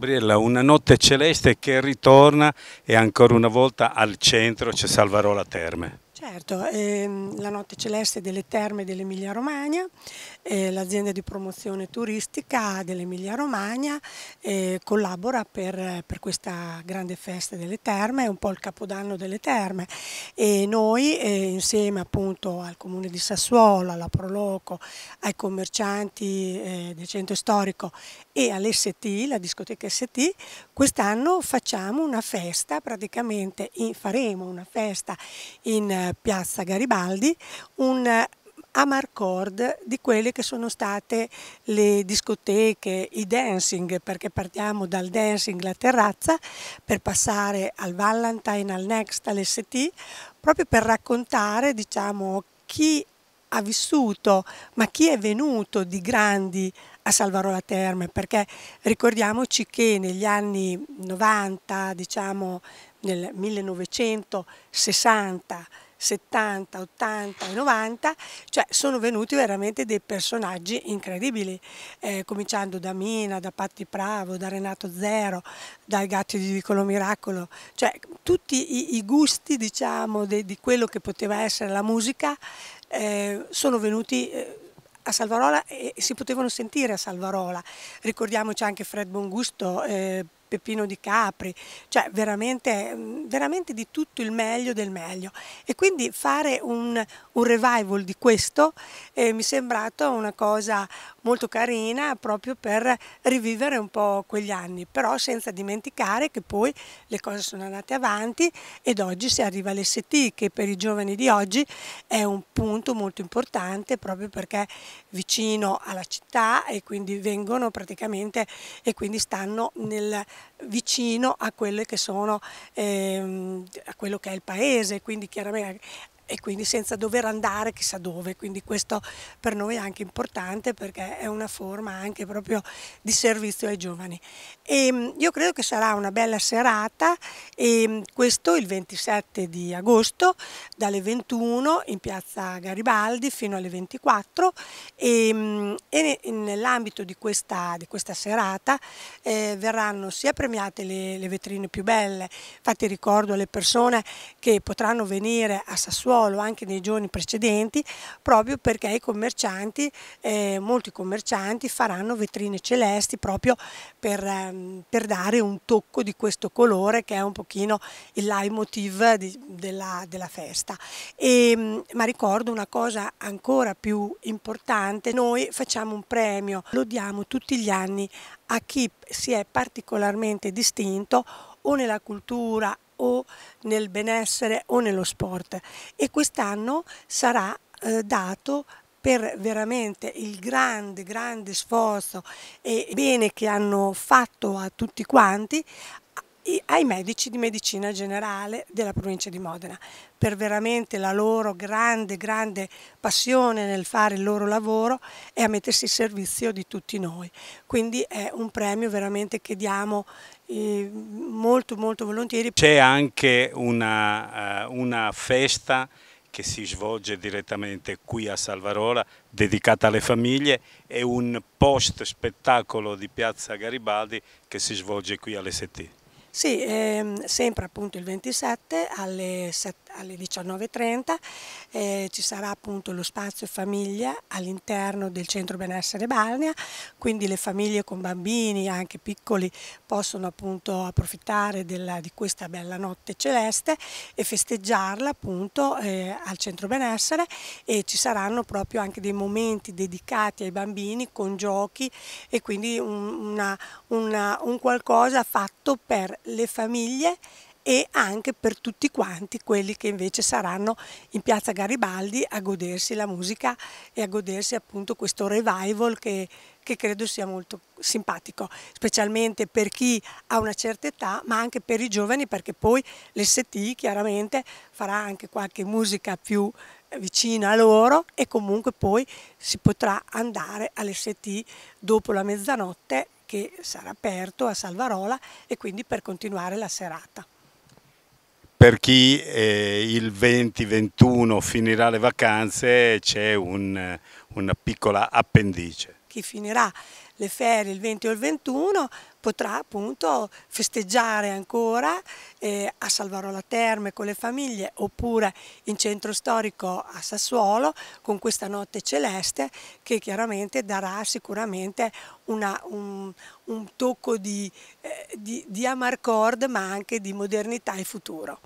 Gabriella, una notte celeste che ritorna e ancora una volta al centro c'è Salvarola Terme. Certo, ehm, la Notte Celeste delle Terme dell'Emilia Romagna, eh, l'azienda di promozione turistica dell'Emilia Romagna eh, collabora per, per, questa grande festa delle terme, è un po' il capodanno delle terme e noi eh, insieme appunto al comune di Sassuolo, alla Proloco, ai commercianti eh, del centro storico e all'ST, la discoteca ST, quest'anno facciamo una festa, praticamente in, faremo una festa in piazza Garibaldi un amarcord di quelle che sono state le discoteche, i dancing, perché partiamo dal dancing, la terrazza, per passare al Valentine, al Next, all'ST, proprio per raccontare diciamo, chi ha vissuto, ma chi è venuto di grandi a Salvarola Terme, perché ricordiamoci che negli anni 90, diciamo nel 1960, 70, 80 e 90, cioè sono venuti veramente dei personaggi incredibili, eh, cominciando da Mina, da Patti Bravo, da Renato Zero, dai Gatti di Vicolo Miracolo, cioè tutti i, i gusti diciamo de, di quello che poteva essere la musica eh, sono venuti eh, a Salvarola e si potevano sentire a Salvarola. Ricordiamoci anche Fred Bongusto, eh, Peppino di Capri, cioè veramente, veramente, di tutto il meglio del meglio. E quindi fare un, un revival di questo eh, mi è sembrato una cosa molto carina proprio per rivivere un po' quegli anni, però senza dimenticare che poi le cose sono andate avanti ed oggi si arriva all'ST che per i giovani di oggi è un punto molto importante proprio perché vicino alla città e quindi vengono praticamente e quindi stanno nel, vicino a che sono ehm, a quello che è il paese, quindi chiaramente e quindi senza dover andare chissà dove, quindi questo per noi è anche importante perché è una forma anche proprio di servizio ai giovani. E ehm, io credo che sarà una bella serata e ehm, questo il 27 di agosto dalle 21 in piazza Garibaldi fino alle 24 e, e nell'ambito di questa, di questa serata eh, verranno sia premiate le, le vetrine più belle, infatti ricordo alle persone che potranno venire a Sassuolo Sassuolo anche nei giorni precedenti proprio perché i commercianti, eh, molti commercianti faranno vetrine celesti proprio per, ehm, per, dare un tocco di questo colore che è un pochino il leitmotiv di, della, della, festa. E, ehm, ma ricordo una cosa ancora più importante, noi facciamo un premio, lo diamo tutti gli anni a chi si è particolarmente distinto o nella cultura o nel benessere o nello sport. E quest'anno sarà eh, dato per veramente il grande, grande sforzo e bene che hanno fatto a tutti quanti ai medici di medicina generale della provincia di Modena per veramente la loro grande, grande passione nel fare il loro lavoro e a mettersi in servizio di tutti noi. Quindi è un premio veramente che diamo eh, molto, molto volentieri. C'è anche una, uh, una festa che si svolge direttamente qui a Salvarola, dedicata alle famiglie, e un post spettacolo di Piazza Garibaldi che si svolge qui all'ST. Sì, ehm, sempre appunto il 27 alle, alle 19.30 eh, ci sarà appunto lo spazio famiglia all'interno del centro benessere Balnea, quindi le famiglie con bambini anche piccoli possono appunto approfittare della, di questa bella notte celeste e festeggiarla appunto eh, al centro benessere e ci saranno proprio anche dei momenti dedicati ai bambini con giochi e quindi un, una, una, un qualcosa fatto per le famiglie e anche per tutti quanti quelli che invece saranno in piazza Garibaldi a godersi la musica e a godersi appunto questo revival che, che credo sia molto simpatico, specialmente per chi ha una certa età, ma anche per i giovani perché poi l'ST chiaramente farà anche qualche musica più vicina a loro e comunque poi si potrà andare all'ST dopo la mezzanotte che sarà aperto a Salvarola e quindi per continuare la serata. Per chi eh, il 20-21 finirà le vacanze c'è un, una piccola appendice. Chi finirà le ferie il 20 o il 21 potrà appunto festeggiare ancora eh, a Salvarola Terme con le famiglie oppure in centro storico a Sassuolo con questa notte celeste che chiaramente darà sicuramente una, un, un, tocco di, eh, di, di amarcord ma anche di modernità e futuro.